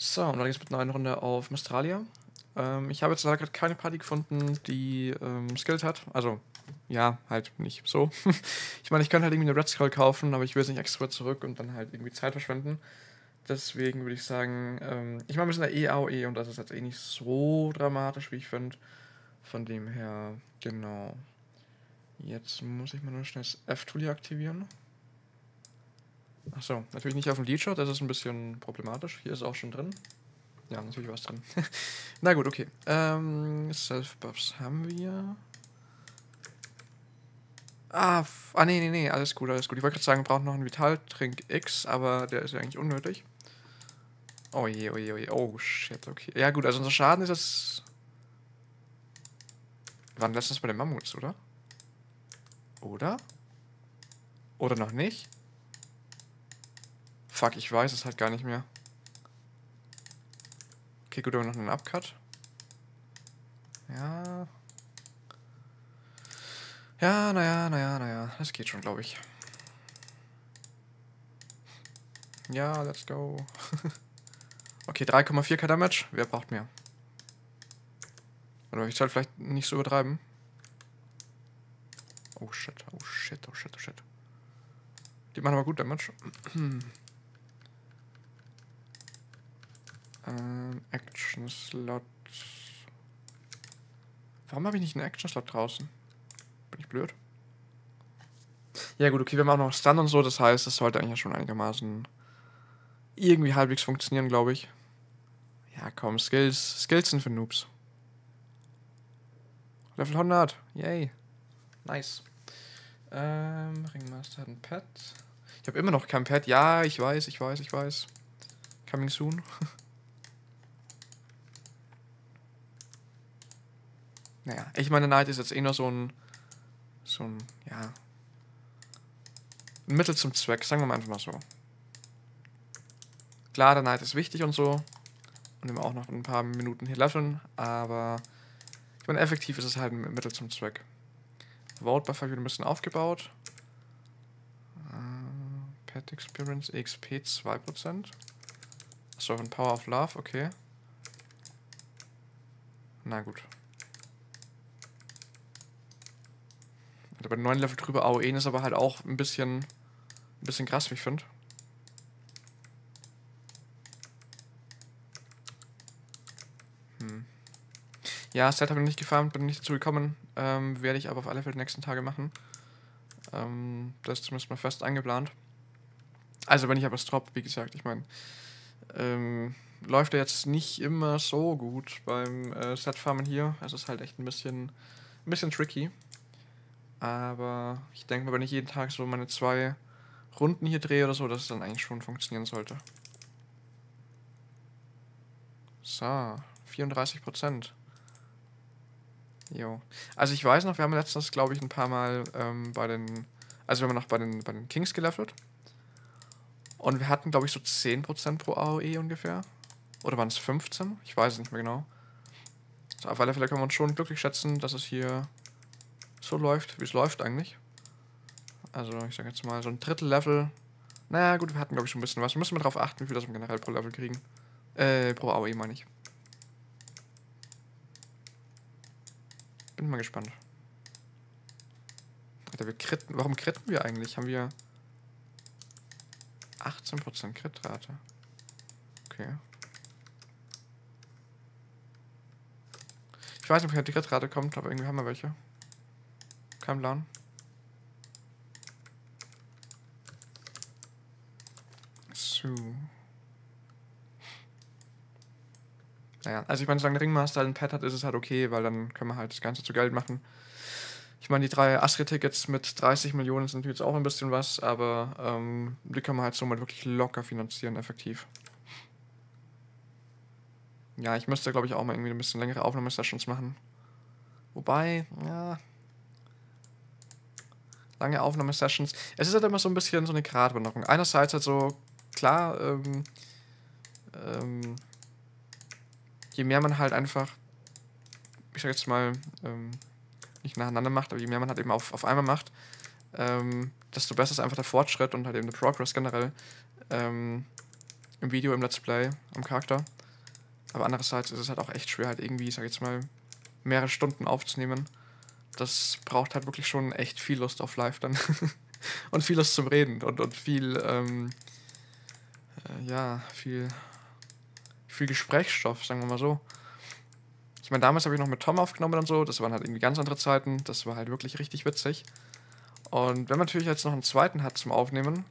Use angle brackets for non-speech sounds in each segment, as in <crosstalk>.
So, und dann geht's mit einer neuen Runde auf Mistralia. Ähm, ich habe jetzt leider gerade keine Party gefunden, die ähm, Skills hat. Also, ja, halt nicht so. <laughs> ich meine, ich könnte halt irgendwie eine Red Skull kaufen, aber ich will jetzt nicht extra zurück und dann halt irgendwie Zeit verschwenden. Deswegen würde ich sagen, ähm, ich mache ein bisschen der EAOE und das ist jetzt eh nicht so dramatisch, wie ich finde. Von dem her, genau. Jetzt muss ich mal nur schnell das F-Tool aktivieren. Achso, natürlich nicht auf dem Leader, das ist ein bisschen problematisch. Hier ist auch schon drin. Ja, natürlich was drin. <laughs> Na gut, okay. Ähm, Self-Buffs haben wir. Ah, ah, nee, nee, nee, alles gut, alles gut. Ich wollte gerade sagen, wir brauchen noch einen Vitaltrink X, aber der ist ja eigentlich unnötig. Oh je, oh je, oh je. Oh shit, okay. Ja gut, also unser Schaden ist jetzt... Wir waren letztens bei den Mammuts, oder? Oder? Oder noch nicht? Fuck, ich weiß es halt gar nicht mehr. Okay, gut, aber noch einen Upcut. Ja. Ja, naja, naja, naja. Das geht schon, glaube ich. Ja, let's go. <laughs> okay, 3,4k Damage. Wer braucht mehr? Oder ich soll vielleicht nicht so übertreiben. Oh shit, oh shit, oh shit, oh shit. Die machen aber gut Damage. <clears throat> Ähm, Action Slot. Warum habe ich nicht einen Action Slot draußen? Bin ich blöd? Ja gut, okay, wir haben auch noch Stun und so, das heißt, das sollte eigentlich schon einigermaßen irgendwie halbwegs funktionieren, glaube ich. Ja, komm, Skills, Skills sind für Noobs. Level 100, yay. Nice. Ähm, Ringmaster hat ein Pet. Ich habe immer noch kein Pet. Ja, ich weiß, ich weiß, ich weiß. Coming soon. <laughs> Naja, ich meine, Knight ist jetzt eh nur so ein, so ein, ja, ein Mittel zum Zweck, sagen wir mal einfach mal so. Klar, der Knight ist wichtig und so. Und wir auch noch ein paar Minuten hier leveln, aber ich meine, effektiv ist es halt ein Mittel zum Zweck. Vote Buffer wieder ein bisschen aufgebaut. Uh, Pet Experience XP 2%. Achso, ein Power of Love, okay. Na gut. Bei 9 Level drüber AOE ist aber halt auch ein bisschen, ein bisschen krass, wie ich finde. Hm. Ja, Set habe ich nicht gefarmt, bin nicht dazu gekommen. Ähm, werde ich aber auf alle Fälle die nächsten Tage machen. Ähm, das ist zumindest mal fest eingeplant. Also, wenn ich aber drop, wie gesagt, ich meine, ähm, läuft er jetzt nicht immer so gut beim äh, Set-Farmen hier. Es ist halt echt ein bisschen, ein bisschen tricky. Aber ich denke mal, wenn ich jeden Tag so meine zwei Runden hier drehe oder so, dass es dann eigentlich schon funktionieren sollte. So, 34 Prozent. Jo. Also ich weiß noch, wir haben letztens, glaube ich, ein paar Mal ähm, bei den, also wir haben noch bei den, bei den Kings gelevelt. Und wir hatten, glaube ich, so 10% pro AOE ungefähr. Oder waren es 15? Ich weiß es nicht mehr genau. Also auf alle Fälle können wir uns schon glücklich schätzen, dass es hier so läuft, wie es läuft eigentlich. Also ich sage jetzt mal so ein Drittel Level. Naja gut, wir hatten glaube ich schon ein bisschen was. Wir müssen mal darauf achten, wie viel das wir generell pro Level kriegen. Äh, pro AOE meine ich. Bin mal gespannt. Alter, wir kritten. Warum kritten wir eigentlich? Haben wir 18% Kritrate. Okay. Ich weiß nicht, woher die Kritrate kommt, aber irgendwie haben wir welche. Kein Plan. So. Naja, also ich meine, solange der Ringmaster halt ein Pad hat, ist es halt okay, weil dann können wir halt das Ganze zu Geld machen. Ich meine, die drei Astrid-Tickets mit 30 Millionen sind jetzt auch ein bisschen was, aber ähm, die können wir halt somit wirklich locker finanzieren, effektiv. Ja, ich müsste, glaube ich, auch mal irgendwie ein bisschen längere Aufnahmesessions machen. Wobei, ja, lange Aufnahmesessions. Es ist halt immer so ein bisschen so eine Gratwanderung. Einerseits halt so, klar, ähm, ähm, je mehr man halt einfach, ich sag jetzt mal, ähm, nicht nacheinander macht, aber je mehr man halt eben auf, auf einmal macht, ähm, desto besser ist einfach der Fortschritt und halt eben der Progress generell. Ähm, im Video, im Let's Play, am Charakter. Aber andererseits ist es halt auch echt schwer, halt irgendwie, sag ich jetzt mal, mehrere Stunden aufzunehmen. Das braucht halt wirklich schon echt viel Lust auf Live dann. <laughs> und viel Lust zum Reden und, und viel, ähm, äh, ja, viel, viel Gesprächsstoff, sagen wir mal so. Ich meine, damals habe ich noch mit Tom aufgenommen und so, das waren halt irgendwie ganz andere Zeiten, das war halt wirklich richtig witzig. Und wenn man natürlich jetzt noch einen zweiten hat zum Aufnehmen,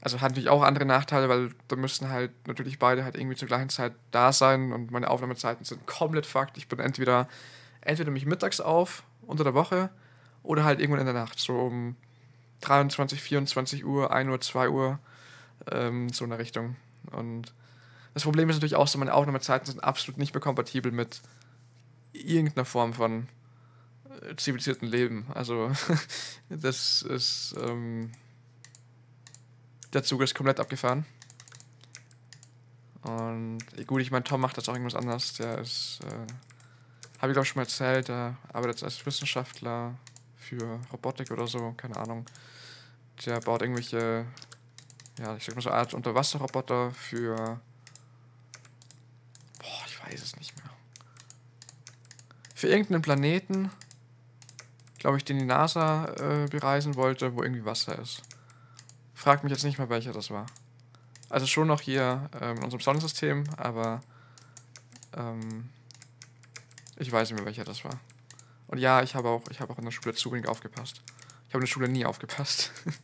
also hat natürlich auch andere Nachteile, weil da müssen halt natürlich beide halt irgendwie zur gleichen Zeit da sein und meine Aufnahmezeiten sind komplett fucked. Ich bin entweder entweder mich mittags auf unter der Woche oder halt irgendwann in der Nacht, so um 23, 24 Uhr, 1 Uhr, 2 Uhr, ähm, so in der Richtung. Und das Problem ist natürlich auch so, meine Aufnahmezeiten sind absolut nicht mehr kompatibel mit irgendeiner Form von äh, zivilisierten Leben. Also <laughs> das ist ähm, der Zug ist komplett abgefahren. Und gut, ich meine, Tom macht das auch irgendwas anderes. Der ist, äh, habe ich glaube schon mal erzählt, der arbeitet als Wissenschaftler für Robotik oder so, keine Ahnung. Der baut irgendwelche, ja, ich sag mal so Art Unterwasserroboter für, boah, ich weiß es nicht mehr. Für irgendeinen Planeten, glaube ich, den die NASA äh, bereisen wollte, wo irgendwie Wasser ist. Frag mich jetzt nicht mehr, welcher das war. Also schon noch hier ähm, in unserem Sonnensystem, aber ähm, ich weiß nicht mehr, welcher das war. Und ja, ich habe auch, ich habe auch in der Schule zu wenig aufgepasst. Ich habe in der Schule nie aufgepasst. <laughs>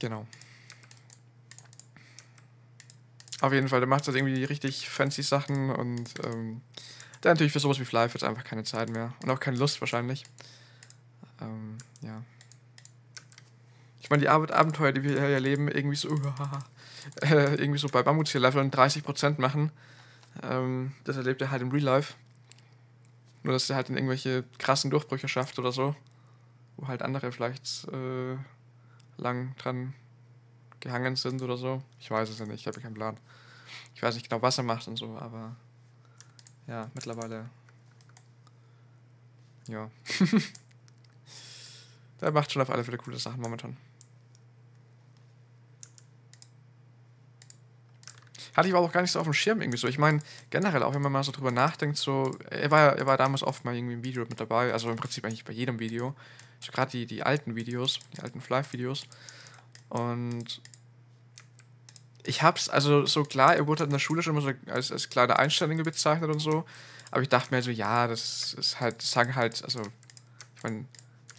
genau. Auf jeden Fall, der macht halt irgendwie richtig fancy Sachen und ähm, der natürlich für sowas wie Fly jetzt einfach keine Zeit mehr und auch keine Lust wahrscheinlich. Ähm, ja ich meine, die Ab Abenteuer, die wir hier erleben, irgendwie so, <laughs> äh, irgendwie so bei Mammutzierleveln 30% machen, ähm, das erlebt er halt im Real Life. Nur, dass er halt in irgendwelche krassen Durchbrüche schafft oder so, wo halt andere vielleicht äh, lang dran gehangen sind oder so. Ich weiß es ja nicht, ich habe keinen Plan. Ich weiß nicht genau, was er macht und so, aber ja, mittlerweile. Ja. <laughs> Der macht schon auf alle Fälle coole Sachen momentan. Hatte ich aber auch gar nicht so auf dem Schirm irgendwie so. Ich meine, generell, auch wenn man mal so drüber nachdenkt, so, er war, er war damals oft mal irgendwie im Video mit dabei, also im Prinzip eigentlich bei jedem Video. So gerade die, die alten Videos, die alten Fly-Videos. Und ich hab's, also so klar, er wurde halt in der Schule schon immer so als, als kleiner Einstellige bezeichnet und so. Aber ich dachte mir so, ja, das ist halt, das sagen halt, also, ich meine,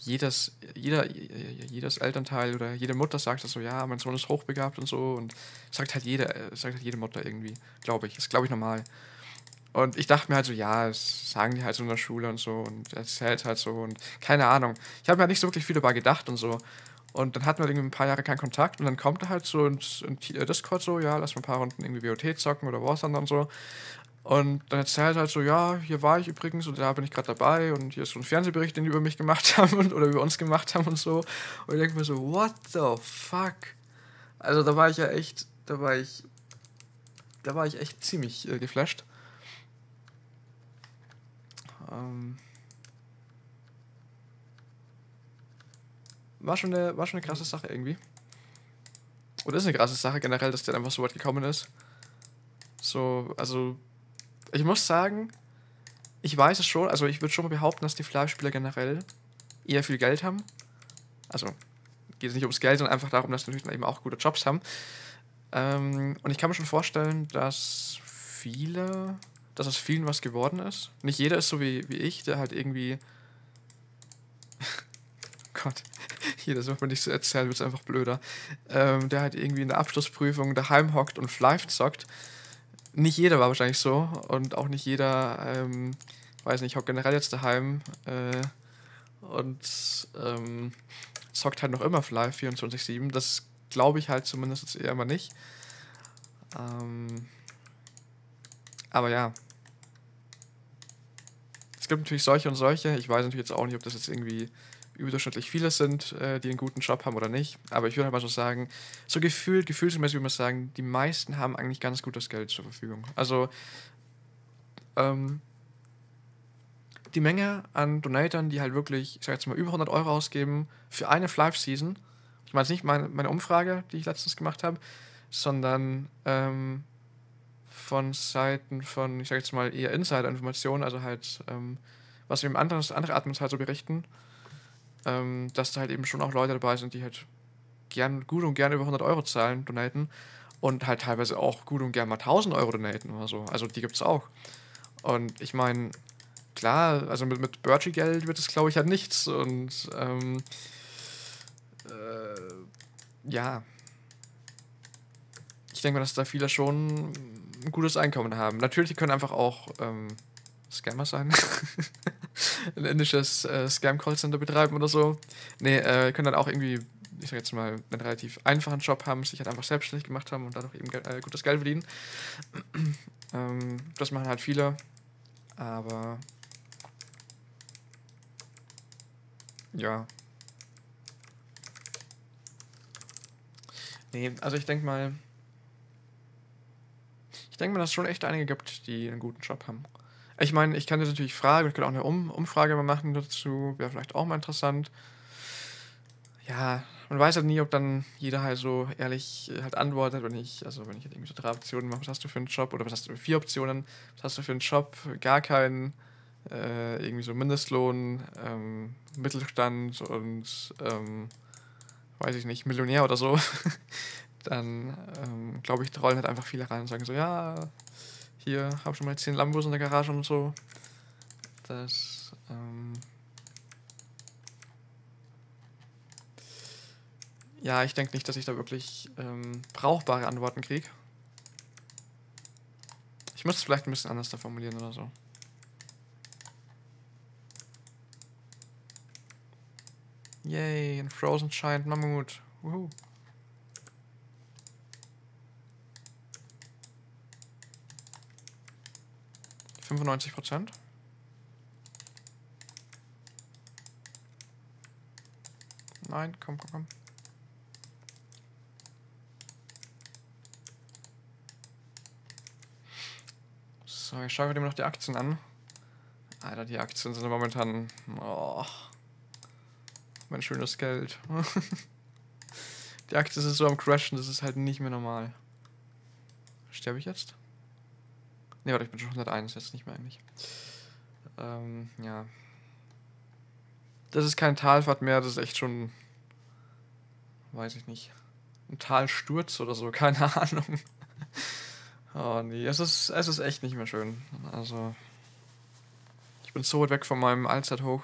jedes, jeder, jedes Elternteil oder jede Mutter sagt das so, ja, mein Sohn ist hochbegabt und so und sagt halt jede, sagt halt jede Mutter irgendwie, glaube ich. Ist, glaube ich, normal. Und ich dachte mir halt so, ja, das sagen die halt so in der Schule und so und erzählt halt so und keine Ahnung. Ich habe mir halt nicht so wirklich viel dabei gedacht und so. Und dann hatten wir irgendwie ein paar Jahre keinen Kontakt und dann kommt er halt so ins, in Discord so, ja, lass mal ein paar Runden irgendwie WOT zocken oder Warzone und so. Und dann erzählt halt so, ja, hier war ich übrigens und da bin ich gerade dabei und hier ist so ein Fernsehbericht, den die über mich gemacht <laughs> haben und, oder über uns gemacht haben und so. Und ich denke mir so, what the fuck? Also da war ich ja echt, da war ich, da war ich echt ziemlich äh, geflasht. Ähm war, schon eine, war schon eine krasse Sache irgendwie. Oder ist eine krasse Sache generell, dass der einfach so weit gekommen ist. So, also ich muss sagen, ich weiß es schon, also ich würde schon mal behaupten, dass die Fly-Spieler generell eher viel Geld haben. Also geht es nicht ums Geld, sondern einfach darum, dass sie natürlich eben auch gute Jobs haben. Ähm, und ich kann mir schon vorstellen, dass viele, dass aus vielen was geworden ist. Nicht jeder ist so wie, wie ich, der halt irgendwie. <laughs> Gott, jedes Mal, wenn ich so erzähle, wird es einfach blöder. Ähm, der halt irgendwie in der Abschlussprüfung daheim hockt und Fly zockt nicht jeder war wahrscheinlich so und auch nicht jeder, ähm, weiß nicht, hockt generell jetzt daheim äh, und ähm, zockt halt noch immer Fly 24-7. Das glaube ich halt zumindest eher mal nicht. Ähm, aber ja. Es gibt natürlich solche und solche. Ich weiß natürlich jetzt auch nicht, ob das jetzt irgendwie überdurchschnittlich viele sind, äh, die einen guten Job haben oder nicht. Aber ich würde halt mal so sagen, so gefühlt, gefühlsmäßig würde man sagen, die meisten haben eigentlich ganz gutes Geld zur Verfügung. Also ähm, die Menge an Donatoren, die halt wirklich, ich sag jetzt mal, über 100 Euro ausgeben für eine Flive-Season, ich meine nicht meine, meine Umfrage, die ich letztens gemacht habe, sondern ähm, von Seiten von, ich sage jetzt mal, eher Insider-Informationen, also halt, ähm, was eben andere, andere Admins halt so berichten, ähm, dass da halt eben schon auch Leute dabei sind, die halt gern, gut und gern über 100 Euro zahlen, donaten und halt teilweise auch gut und gern mal 1000 Euro donaten oder so. Also die gibt es auch. Und ich meine, klar, also mit, mit Birchie-Geld wird es, glaube ich, halt nichts. Und ähm, äh, ja, ich denke mal, dass da viele schon ein gutes Einkommen haben. Natürlich können einfach auch ähm, Scammer sein. <laughs> <laughs> ein indisches äh, Scam-Callcenter betreiben oder so. Nee, äh, können dann auch irgendwie, ich sag jetzt mal, einen relativ einfachen Job haben, sich halt einfach selbstständig gemacht haben und dadurch eben äh, gutes Geld verdienen. <clears throat> ähm, das machen halt viele. Aber ja. Nee, also ich denke mal, ich denke mal, dass es schon echt einige gibt, die einen guten Job haben. Ich meine, ich kann jetzt natürlich fragen, ich könnte auch eine um Umfrage mal machen dazu, wäre vielleicht auch mal interessant. Ja, man weiß halt nie, ob dann jeder halt so ehrlich halt antwortet, wenn ich, also wenn ich halt irgendwie so drei Optionen mache, was hast du für einen Job? Oder was hast du vier Optionen? Was hast du für einen Job? Gar keinen, äh, irgendwie so Mindestlohn, ähm, Mittelstand und ähm, weiß ich nicht, Millionär oder so. <laughs> dann ähm, glaube ich, rollen halt einfach viele rein und sagen so, ja, hier habe schon mal zehn Lambos in der Garage und so. Das, ähm ja, ich denke nicht, dass ich da wirklich ähm, brauchbare Antworten kriege. Ich muss es vielleicht ein bisschen anders da formulieren oder so. Yay, ein Frozen Giant Mammut. Woohoo. 95 Prozent. Nein, komm, komm, komm. So, ich schaue mir noch die Aktien an. Alter, die Aktien sind momentan... Oh, mein schönes Geld. <laughs> die Aktie ist so am Crashen, das ist halt nicht mehr normal. Sterbe ich jetzt? Ne, warte, ich bin schon 101, jetzt nicht mehr eigentlich. Ähm, ja. Das ist kein Talfahrt mehr, das ist echt schon. Weiß ich nicht. Ein Talsturz oder so, <laughs> keine Ahnung. oh nee, es ist, es ist echt nicht mehr schön. Also. Ich bin so weit weg von meinem Allzeithoch.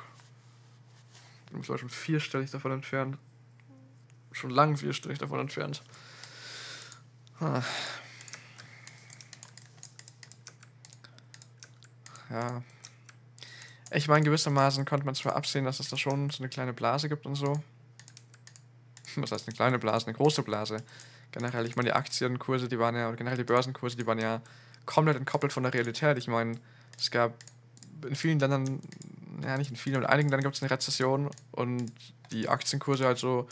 Ich bin schon vierstellig davon entfernt. Schon lang vierstellig davon entfernt. Ah. Ja. Ich meine, gewissermaßen konnte man zwar absehen, dass es da schon so eine kleine Blase gibt und so. Was heißt eine kleine Blase? Eine große Blase. Generell, ich meine, die Aktienkurse, die waren ja, oder generell die Börsenkurse, die waren ja komplett entkoppelt von der Realität. Ich meine, es gab in vielen Ländern, ja nicht in vielen, aber in einigen Ländern gibt es eine Rezession und die Aktienkurse halt so,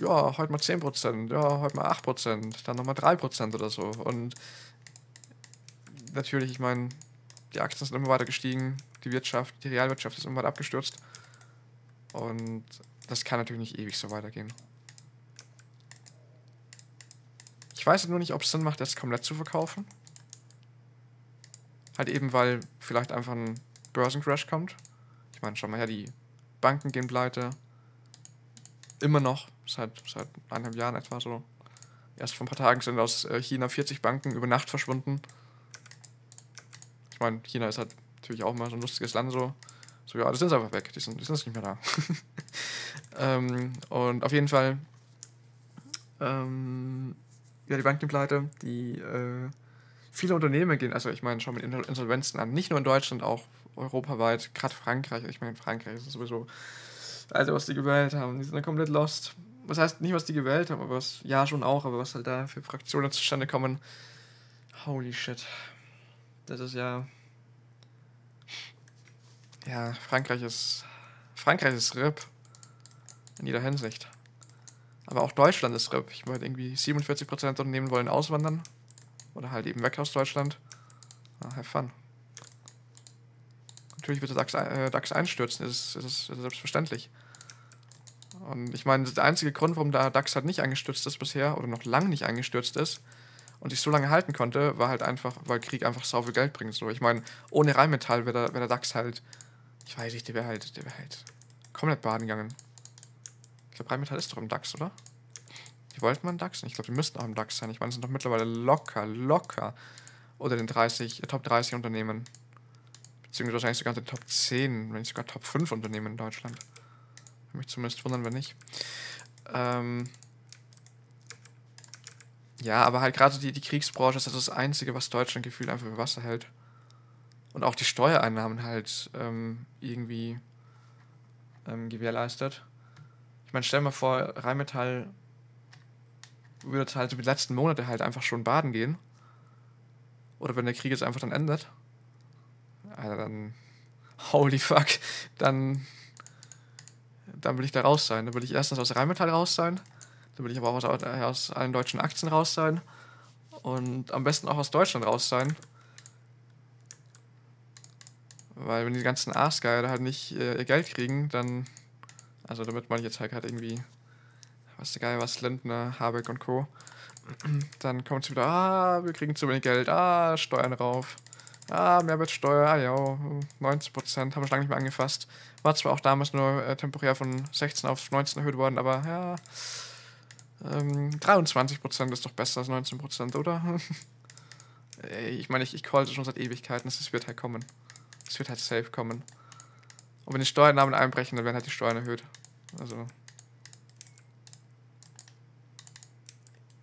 ja, heute mal 10%, ja, heute mal 8%, dann nochmal 3% oder so. Und natürlich, ich meine, die Aktien sind immer weiter gestiegen, die Wirtschaft, die Realwirtschaft ist immer weiter abgestürzt. Und das kann natürlich nicht ewig so weitergehen. Ich weiß nur nicht, ob es Sinn macht, das komplett zu verkaufen. Halt eben, weil vielleicht einfach ein Börsencrash kommt. Ich meine, schau mal her, die Banken gehen pleite. Immer noch, seit, seit eineinhalb Jahren etwa so. Erst vor ein paar Tagen sind aus äh, China 40 Banken über Nacht verschwunden. Ich meine, China ist halt natürlich auch mal so ein lustiges Land so. So, ja, die sind einfach weg, die sind, die sind nicht mehr da. <laughs> ähm, und auf jeden Fall, ähm, ja, die Bankenpleite, die äh, viele Unternehmen gehen, also ich meine, schau mit Insolvenzen an, nicht nur in Deutschland, auch europaweit, gerade Frankreich, ich meine, Frankreich ist sowieso, also was die gewählt haben, die sind da komplett lost. Was heißt nicht, was die gewählt haben, aber was, ja, schon auch, aber was halt da für Fraktionen zustande kommen. Holy shit. Das ist ja. Ja, Frankreich ist. Frankreich ist RIP. In jeder Hinsicht. Aber auch Deutschland ist RIP. Ich meine, irgendwie 47% der Unternehmen wollen auswandern. Oder halt eben weg aus Deutschland. Ah, have fun. Natürlich wird der DAX, äh, DAX einstürzen, das ist, ist, ist selbstverständlich. Und ich meine, der einzige Grund, warum der DAX halt nicht eingestürzt ist bisher oder noch lange nicht eingestürzt ist und sich so lange halten konnte, war halt einfach, weil Krieg einfach sau viel Geld bringt. So, ich meine, ohne Rheinmetall wäre der, wär der DAX halt, ich weiß nicht, der wäre halt, der wäre halt komplett baden gegangen. Ich glaube, Rheinmetall ist doch im DAX, oder? Die wollten mal einen DAX? Ich glaube, die müssten auch im DAX sein. Ich meine, sind doch mittlerweile locker, locker unter den 30, äh, Top 30 Unternehmen. Beziehungsweise wahrscheinlich sogar den Top 10, wenn nicht sogar Top 5 Unternehmen in Deutschland. Würde mich zumindest wundern, wenn nicht. Ähm ja, aber halt gerade die, die Kriegsbranche ist das Einzige, was Deutschland gefühlt einfach über Wasser hält. Und auch die Steuereinnahmen halt ähm, irgendwie ähm, gewährleistet. Ich meine, stell mal vor, Rheinmetall würde halt die letzten Monate halt einfach schon baden gehen. Oder wenn der Krieg jetzt einfach dann endet. Alter, dann. <laughs> Holy fuck. Dann. Dann will ich da raus sein. Dann will ich erstens aus Rheinmetall raus sein. Dann will ich aber auch aus, aus allen deutschen Aktien raus sein. Und am besten auch aus Deutschland raus sein. Weil wenn die ganzen Aasgeier halt nicht äh, ihr Geld kriegen, dann. Also damit man jetzt halt, halt irgendwie. Was der Geil was, Lindner, Habeck und Co. <clears throat> Dann kommt es wieder, ah, wir kriegen zu wenig Geld, ah, Steuern rauf. Ah, Mehrwertsteuer, ah ja, 90% haben wir schon lange nicht mehr angefasst. War zwar auch damals nur äh, temporär von 16 auf 19 erhöht worden, aber ja, ähm, 23% ist doch besser als 19%, oder? <laughs> ich meine, ich, ich call schon seit Ewigkeiten, es wird halt kommen. Es wird halt safe kommen. Und wenn die Steuernamen einbrechen, dann werden halt die Steuern erhöht. Also.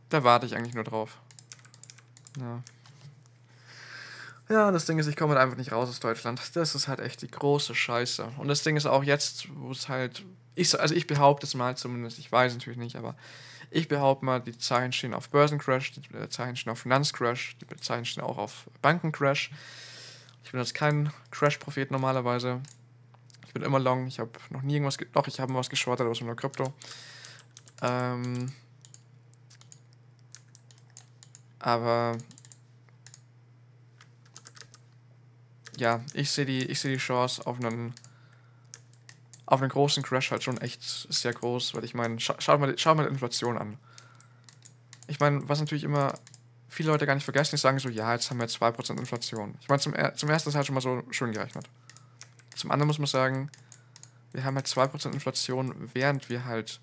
Da warte ich eigentlich nur drauf. Ja. Ja, das Ding ist, ich komme halt einfach nicht raus aus Deutschland. Das ist halt echt die große Scheiße. Und das Ding ist auch jetzt, wo es halt. Ich, also ich behaupte es mal zumindest, ich weiß natürlich nicht, aber ich behaupte mal, die Zeichen stehen auf Börsencrash, die Zeichen stehen auf Finanzcrash, die Zeichen stehen auch auf Bankencrash. Ich bin jetzt kein Crash-Prophet normalerweise. Ich bin immer long, ich habe noch nie irgendwas. Doch, ich habe was geschortet, aber es war nur Krypto. Ähm. Aber ja, ich sehe die, sehe die Chance auf einen, auf einen großen Crash halt schon echt sehr groß, weil ich meine, scha schau mal, schau mal die Inflation an. Ich meine, was natürlich immer viele Leute gar nicht vergessen, die sagen so, ja, jetzt haben wir 2% Inflation. Ich meine, zum, zum ersten ist halt schon mal so schön gerechnet. Zum anderen muss man sagen, wir haben halt 2% Inflation, während wir halt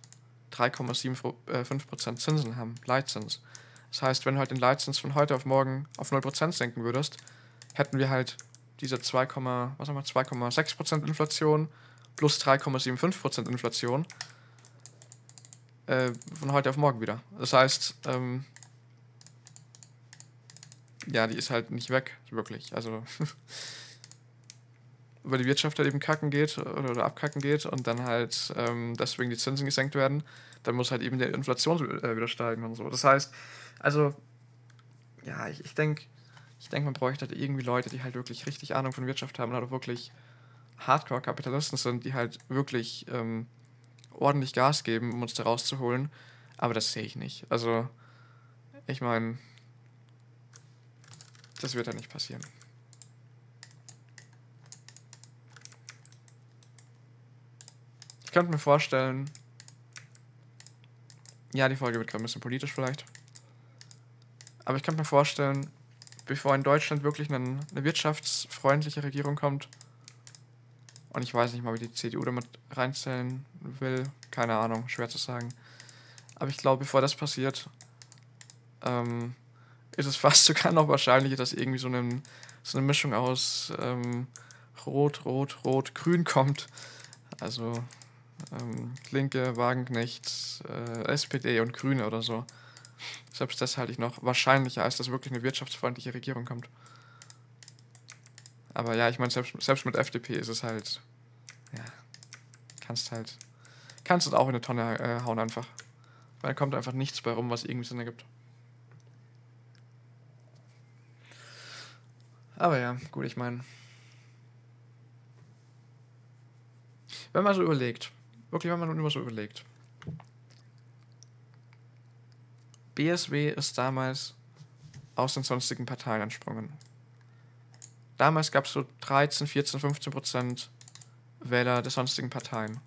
3,75% Zinsen haben, Leitzins. Das heißt, wenn du halt den Leitzins von heute auf morgen auf 0% senken würdest, hätten wir halt diese 2,6% Inflation plus 3,75% Inflation äh, von heute auf morgen wieder. Das heißt, ähm, ja, die ist halt nicht weg, wirklich. Also, <laughs> weil die Wirtschaft halt eben kacken geht oder, oder abkacken geht und dann halt ähm, deswegen die Zinsen gesenkt werden, dann muss halt eben die Inflation äh, wieder steigen und so. Das heißt, also, ja, ich, ich denke, ich denke, man bräuchte halt irgendwie Leute, die halt wirklich richtig Ahnung von Wirtschaft haben und halt wirklich Hardcore-Kapitalisten sind, die halt wirklich ähm, ordentlich Gas geben, um uns da rauszuholen. Aber das sehe ich nicht. Also, ich meine, das wird ja nicht passieren. Ich könnte mir vorstellen, ja, die Folge wird gerade ein bisschen politisch vielleicht. Aber ich könnte mir vorstellen, bevor in Deutschland wirklich eine, eine wirtschaftsfreundliche Regierung kommt, und ich weiß nicht mal, wie die CDU damit reinzählen will, keine Ahnung, schwer zu sagen. Aber ich glaube, bevor das passiert, ähm, ist es <laughs> fast sogar noch wahrscheinlicher, dass irgendwie so eine, so eine Mischung aus ähm, Rot, Rot, Rot, Grün kommt. Also ähm, Linke, Wagenknecht, äh, SPD und Grüne oder so. Selbst das halte ich noch wahrscheinlicher, als dass wirklich eine wirtschaftsfreundliche Regierung kommt. Aber ja, ich meine, selbst, selbst mit FDP ist es halt, ja, kannst halt, kannst es auch in eine Tonne äh, hauen einfach. Weil da kommt einfach nichts bei rum, was irgendwie Sinn ergibt. Aber ja, gut, ich meine, wenn man so überlegt, wirklich, wenn man nur so überlegt, BSW ist damals aus den sonstigen Parteien entsprungen. Damals gab es so 13, 14, 15 Prozent Wähler der sonstigen Parteien.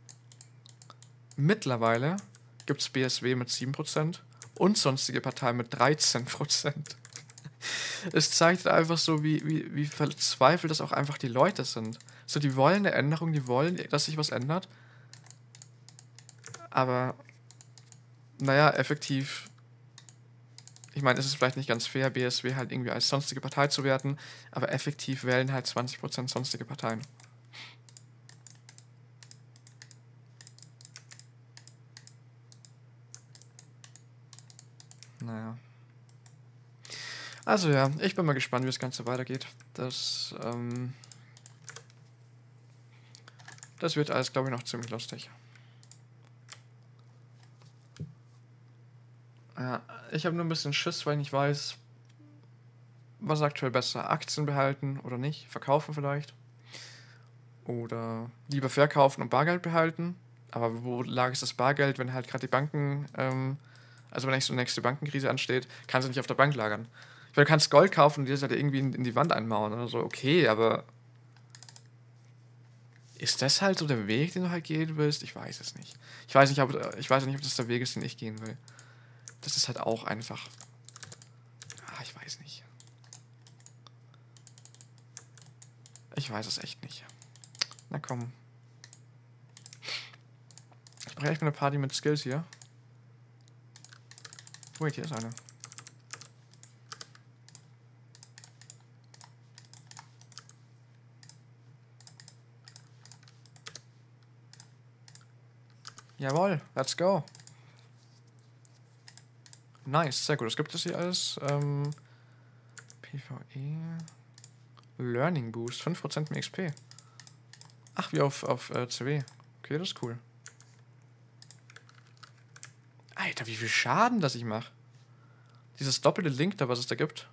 mittlerweile gibt es BSW mit 7% und sonstige Parteien mit 13%. es zeigt einfach so, wie, wie, wie verzweifelt das auch einfach die Leute sind. So, die wollen eine Änderung, die wollen, dass sich was ändert. Aber, naja, effektiv. Ich meine, es ist vielleicht nicht ganz fair, BSW halt irgendwie als sonstige Partei zu werten, aber effektiv wählen halt 20% sonstige Parteien. Naja. Also ja, ich bin mal gespannt, wie das Ganze weitergeht. Das, ähm, das wird alles, glaube ich, noch ziemlich lustig. Ja, ich habe nur ein bisschen Schiss, weil ich nicht weiß, was aktuell besser. Aktien behalten oder nicht? Verkaufen vielleicht? Oder lieber verkaufen und Bargeld behalten? Aber wo lag es das Bargeld, wenn halt gerade die Banken, ähm, also wenn eigentlich eine nächste Bankenkrise ansteht, kannst du nicht auf der Bank lagern. Ich meine, du kannst Gold kaufen und dir das halt irgendwie in, in die Wand einmauern oder so, okay, aber ist das halt so der Weg, den du halt gehen willst? Ich weiß es nicht. Ich weiß nicht, ob, ich weiß nicht, ob das der Weg ist, den ich gehen will. Das ist halt auch einfach. Ah, ich weiß nicht. Ich weiß es echt nicht. Na komm. Ich brauche echt mal eine Party mit Skills hier. Wait, hier ist eine. Jawohl, let's go. Nice, sehr gut. Was gibt es hier alles? Ähm, PvE. Learning Boost, 5% mehr XP. Ach, wie auf, auf äh, CW. Okay, das ist cool. Alter, wie viel Schaden das ich mache. Dieses doppelte Link da, was es da gibt.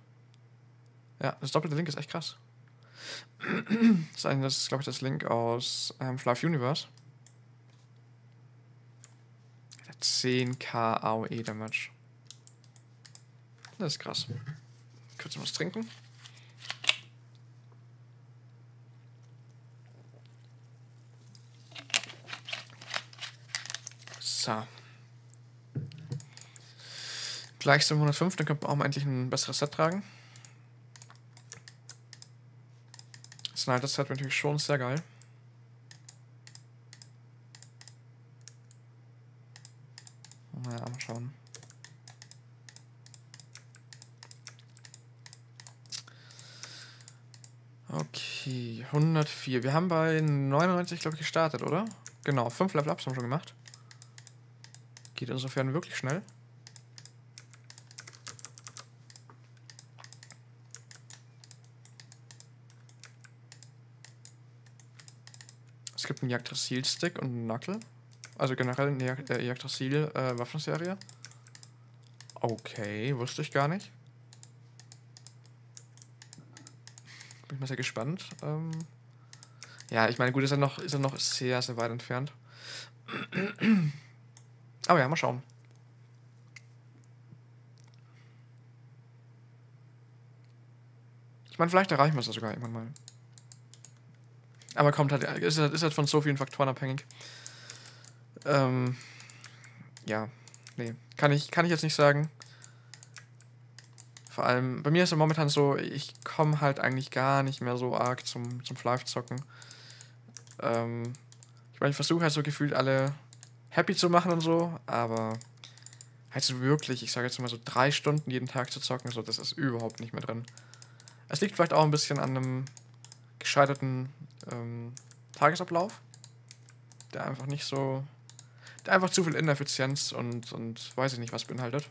Ja, das doppelte Link ist echt krass. Das ist, ist glaube ich, das Link aus ähm, Fluff Universe. 10k AOE Damage. Das ist krass. Kurz was trinken. So. Gleich sind 105, dann könnte man auch mal endlich ein besseres Set tragen. Snyder Set wäre natürlich schon sehr geil. Naja, mal schauen. Okay, 104. Wir haben bei 99, glaube ich, gestartet, oder? Genau, 5 Level-Ups haben wir schon gemacht. Geht insofern wirklich schnell. Es gibt einen Jagdressil-Stick und einen Knuckle. Also generell eine äh, Yggdrasil-Waffenserie. Äh, okay, wusste ich gar nicht. Bin ich mal sehr gespannt. Ähm ja, ich meine, gut, ist er noch, ist er noch sehr, sehr weit entfernt. <clears throat> Aber ja, mal schauen. Ich meine, vielleicht erreichen wir es sogar irgendwann mal. Aber kommt halt, ist halt, ist halt von so vielen Faktoren abhängig. Ähm, ja, nee, kann ich, kann ich jetzt nicht sagen. Vor allem, bei mir ist es momentan so, ich komme halt eigentlich gar nicht mehr so arg zum, zum Flive-Zocken. Ähm, ich meine, ich versuche halt so gefühlt alle happy zu machen und so, aber halt so wirklich, ich sage jetzt mal so drei Stunden jeden Tag zu zocken, so, das ist überhaupt nicht mehr drin. Es liegt vielleicht auch ein bisschen an einem gescheiterten ähm, Tagesablauf, der einfach nicht so der einfach zu viel Ineffizienz und, und weiß ich nicht was beinhaltet.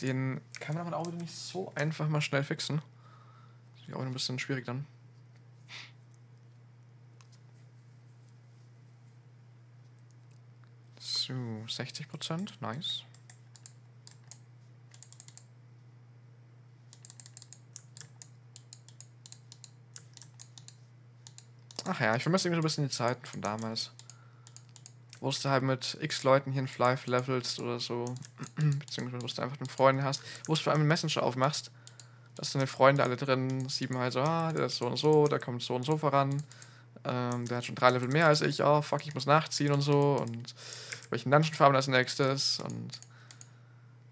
Den kann man aber auch wieder nicht so einfach mal schnell fixen. Das ist auch ein bisschen schwierig dann. So, 60%, nice. Ach ja, ich vermisse irgendwie so ein bisschen die Zeiten von damals. Wo du halt mit x Leuten hier in Flive levelst oder so. <clears throat> Beziehungsweise wo du einfach mit Freunden hast. Wo du vor allem einen Messenger aufmachst. Dass deine Freunde alle drin sieben halt so, ah, der ist so und so, der kommt so und so voran. Ähm, der hat schon drei Level mehr als ich. Oh, fuck, ich muss nachziehen und so. Und welchen Dungeon farmen als nächstes. Und.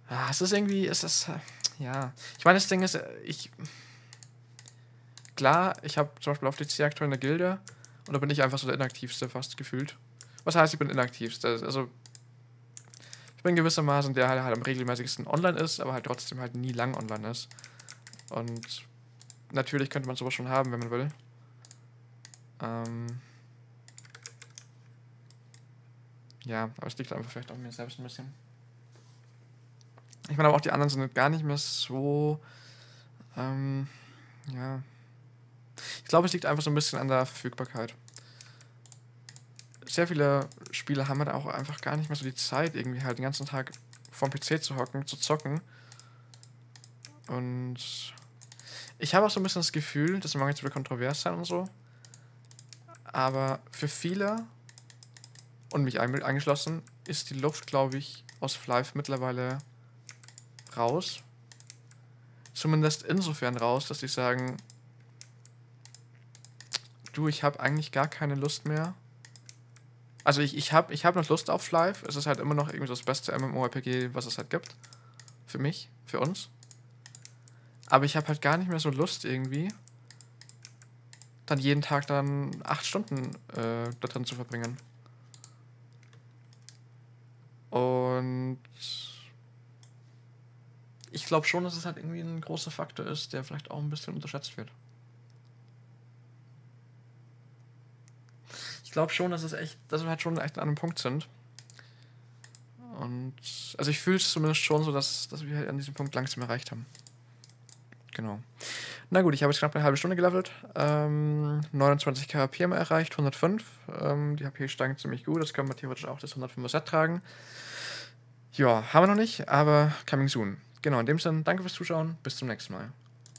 Ja, es ist irgendwie. Es ist. Ja. Ich meine, das Ding ist, ich. Klar, ich habe zum Beispiel auf DC aktuell eine Gilde. Und da bin ich einfach so der inaktivste fast gefühlt. Was heißt, ich bin inaktivste? Also. Ich bin gewissermaßen der, der halt am regelmäßigsten online ist, aber halt trotzdem halt nie lang online ist. Und natürlich könnte man sowas schon haben, wenn man will. Ähm ja, aber es liegt einfach vielleicht auch mir selbst ein bisschen. Ich meine, aber auch die anderen sind gar nicht mehr so. Ähm, ja. Ich glaube, es liegt einfach so ein bisschen an der Verfügbarkeit. Sehr viele Spieler haben halt auch einfach gar nicht mehr so die Zeit, irgendwie halt den ganzen Tag vorm PC zu hocken, zu zocken. Und ich habe auch so ein bisschen das Gefühl, das mag jetzt wieder kontrovers sein und so, aber für viele und mich eingeschlossen ist die Luft, glaube ich, aus Flive mittlerweile raus. Zumindest insofern raus, dass sie sagen, du, ich habe eigentlich gar keine Lust mehr. Also ich, ich habe ich hab noch Lust auf Flive. Es ist halt immer noch irgendwie so das beste MMORPG, was es halt gibt. Für mich, für uns. Aber ich habe halt gar nicht mehr so Lust irgendwie, dann jeden Tag dann acht Stunden äh, da drin zu verbringen. Und ich glaube schon, dass es halt irgendwie ein großer Faktor ist, der vielleicht auch ein bisschen unterschätzt wird. Ich glaube schon, dass es echt, dass wir halt schon echt an einem Punkt sind. Und also ich fühle es zumindest schon so, dass, dass wir halt an diesem Punkt langsam erreicht haben. Genau. Na gut, ich habe jetzt knapp eine halbe Stunde gelevelt. Ähm, 29 KP haben erreicht, 105. Ähm, die HP steigen ziemlich gut. Das können wir theoretisch auch das 105er Set tragen. Ja, haben wir noch nicht, aber coming soon. Genau, in dem Sinne, danke fürs Zuschauen. Bis zum nächsten Mal.